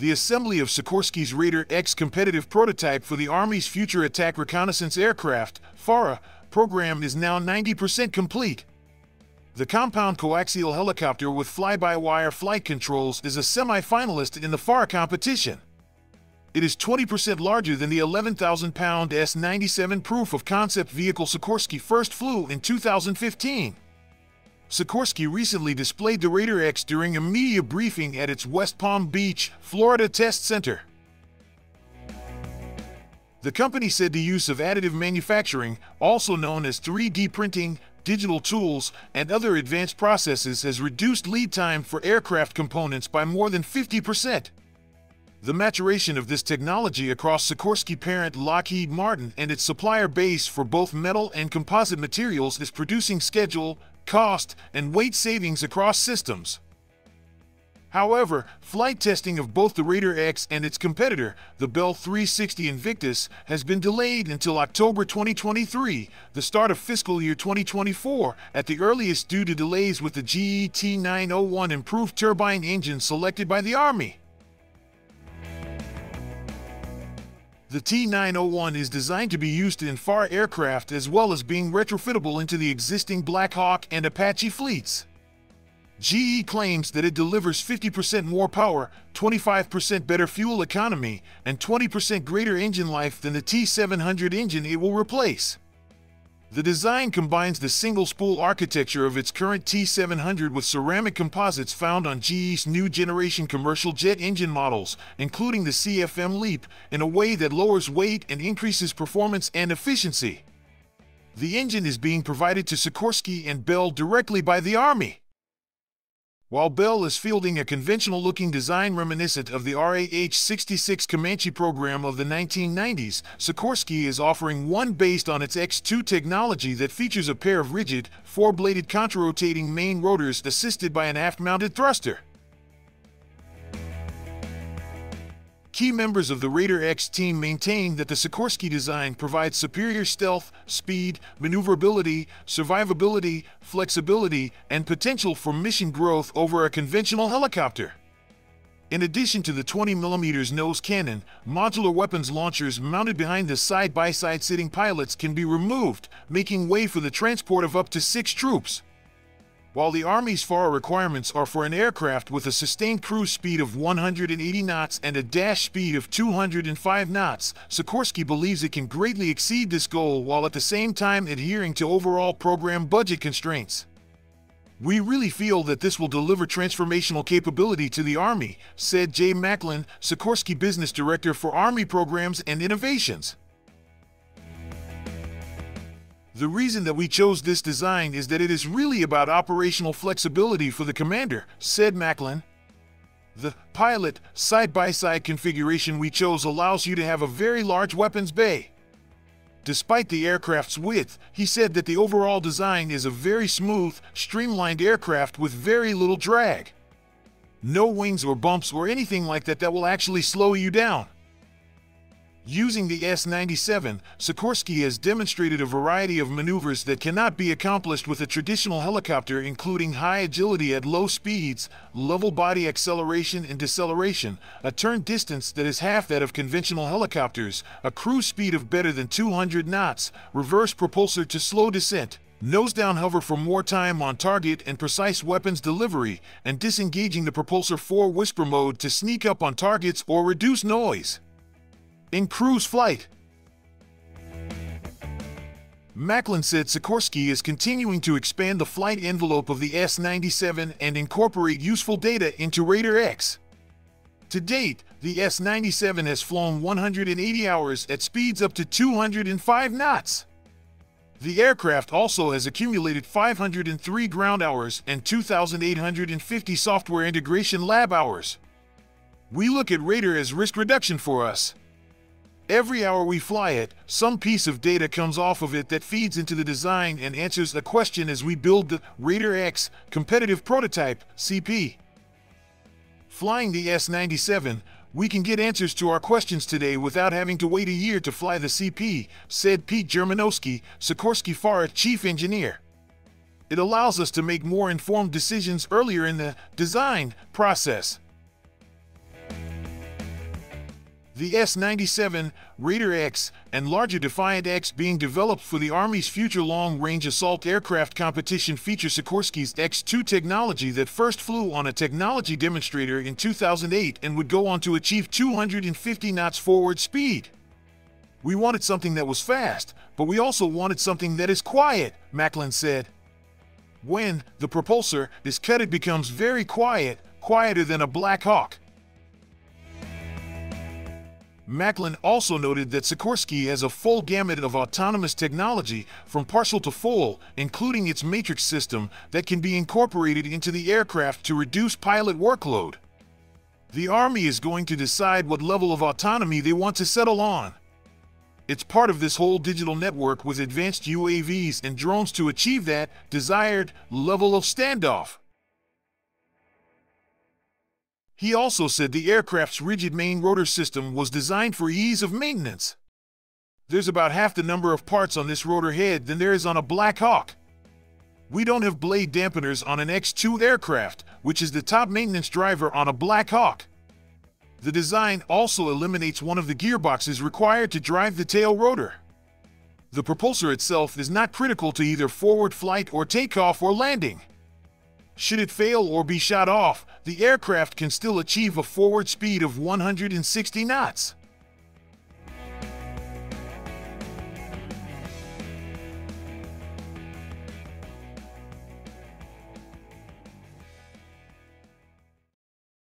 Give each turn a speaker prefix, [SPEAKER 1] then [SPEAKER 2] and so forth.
[SPEAKER 1] The assembly of Sikorsky's Raider X competitive prototype for the Army's Future Attack Reconnaissance Aircraft, FARA, program is now 90% complete. The compound coaxial helicopter with fly-by-wire flight controls is a semi-finalist in the FARA competition. It is 20% larger than the 11,000-pound S-97 proof of concept vehicle Sikorsky first flew in 2015. Sikorsky recently displayed the Raider X during a media briefing at its West Palm Beach, Florida test center. The company said the use of additive manufacturing, also known as 3D printing, digital tools, and other advanced processes has reduced lead time for aircraft components by more than 50%. The maturation of this technology across Sikorsky parent Lockheed Martin and its supplier base for both metal and composite materials is producing schedule, cost, and weight savings across systems. However, flight testing of both the Raider X and its competitor, the Bell 360 Invictus, has been delayed until October 2023, the start of fiscal year 2024, at the earliest due to delays with the GE T901 improved turbine engine selected by the Army. The T901 is designed to be used in FARA aircraft as well as being retrofittable into the existing Black Hawk and Apache fleets. GE claims that it delivers 50% more power, 25% better fuel economy, and 20% greater engine life than the T700 engine it will replace. The design combines the single-spool architecture of its current T700 with ceramic composites found on GE's new generation commercial jet engine models, including the CFM LEAP, in a way that lowers weight and increases performance and efficiency. The engine is being provided to Sikorsky and Bell directly by the Army. While Bell is fielding a conventional looking design reminiscent of the RAH 66 Comanche program of the 1990s, Sikorsky is offering one based on its X2 technology that features a pair of rigid, four bladed contra-rotating main rotors assisted by an aft mounted thruster. Key members of the Raider X team maintain that the Sikorsky design provides superior stealth, speed, maneuverability, survivability, flexibility, and potential for mission growth over a conventional helicopter. In addition to the 20mm nose cannon, modular weapons launchers mounted behind the side-by-side -side sitting pilots can be removed, making way for the transport of up to six troops. While the Army's FARA requirements are for an aircraft with a sustained cruise speed of 180 knots and a dash speed of 205 knots, Sikorsky believes it can greatly exceed this goal while at the same time adhering to overall program budget constraints. We really feel that this will deliver transformational capability to the Army, said Jay Macklin, Sikorsky Business Director for Army Programs and Innovations. The reason that we chose this design is that it is really about operational flexibility for the commander, said Macklin. The pilot side-by-side -side configuration we chose allows you to have a very large weapons bay. Despite the aircraft's width, he said that the overall design is a very smooth, streamlined aircraft with very little drag. No wings or bumps or anything like that that will actually slow you down. Using the S-97, Sikorsky has demonstrated a variety of maneuvers that cannot be accomplished with a traditional helicopter including high agility at low speeds, level body acceleration and deceleration, a turn distance that is half that of conventional helicopters, a cruise speed of better than 200 knots, reverse propulsor to slow descent, nose down hover for more time on target and precise weapons delivery, and disengaging the propulsor for whisper mode to sneak up on targets or reduce noise in cruise flight. Macklin said Sikorsky is continuing to expand the flight envelope of the S-97 and incorporate useful data into Raider X. To date, the S-97 has flown 180 hours at speeds up to 205 knots. The aircraft also has accumulated 503 ground hours and 2,850 software integration lab hours. We look at Raider as risk reduction for us. Every hour we fly it, some piece of data comes off of it that feeds into the design and answers a question as we build the Raider X competitive prototype, CP. Flying the S-97, we can get answers to our questions today without having to wait a year to fly the CP, said Pete Germanowski, Sikorsky FARA chief engineer. It allows us to make more informed decisions earlier in the design process. The S-97, Raider X, and larger Defiant X being developed for the Army's future long-range assault aircraft competition feature Sikorsky's X-2 technology that first flew on a technology demonstrator in 2008 and would go on to achieve 250 knots forward speed. We wanted something that was fast, but we also wanted something that is quiet, Macklin said. When the propulsor is cut, it becomes very quiet, quieter than a Black Hawk. Macklin also noted that Sikorsky has a full gamut of autonomous technology, from partial to full, including its matrix system that can be incorporated into the aircraft to reduce pilot workload. The Army is going to decide what level of autonomy they want to settle on. It's part of this whole digital network with advanced UAVs and drones to achieve that desired level of standoff. He also said the aircraft's rigid main rotor system was designed for ease of maintenance. There's about half the number of parts on this rotor head than there is on a Black Hawk. We don't have blade dampeners on an X-2 aircraft, which is the top maintenance driver on a Black Hawk. The design also eliminates one of the gearboxes required to drive the tail rotor. The propulsor itself is not critical to either forward flight or takeoff or landing. Should it fail or be shot off, the aircraft can still achieve a forward speed of 160 knots.